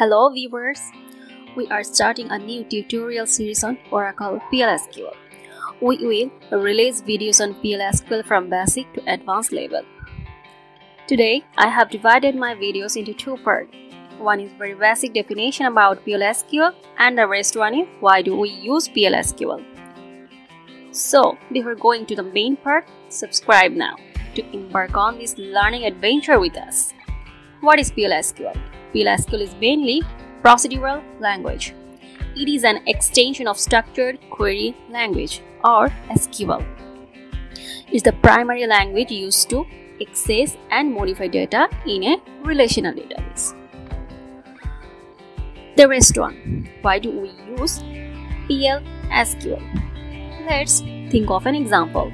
Hello viewers! We are starting a new tutorial series on Oracle PLSQL. We will release videos on PLSQL from basic to advanced level. Today, I have divided my videos into two parts. One is very basic definition about PLSQL and the rest one is why do we use PLSQL. So, before going to the main part, subscribe now to embark on this learning adventure with us. What is PLSQL? PLSQL is mainly procedural language. It is an extension of structured query language or SQL. It's the primary language used to access and modify data in a relational database. The rest one. Why do we use PLSQL? Let's think of an example.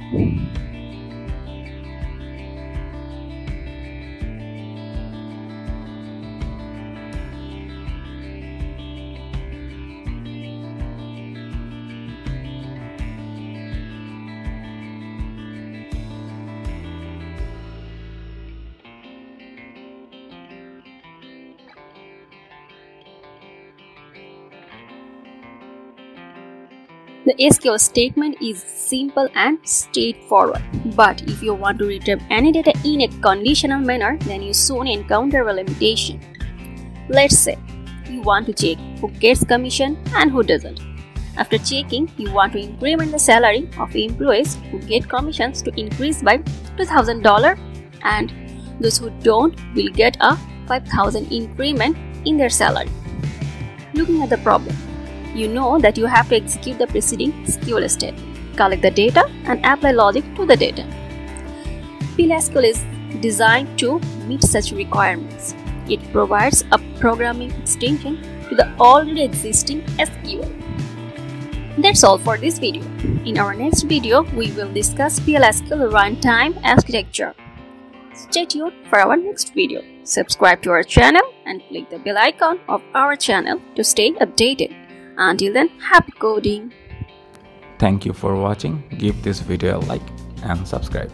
The SQL statement is simple and straightforward. But if you want to retrieve any data in a conditional manner, then you soon encounter a limitation. Let's say you want to check who gets commission and who doesn't. After checking, you want to increment the salary of employees who get commissions to increase by $2,000 and those who don't will get a 5000 increment in their salary. Looking at the problem, you know that you have to execute the preceding SQL statement, collect the data, and apply logic to the data. PLSQL is designed to meet such requirements. It provides a programming extension to the already existing SQL. That's all for this video. In our next video, we will discuss PLSQL runtime architecture. Stay tuned for our next video. Subscribe to our channel and click the bell icon of our channel to stay updated. Uh, until then, happy coding! Thank you for watching. Give this video a like and subscribe.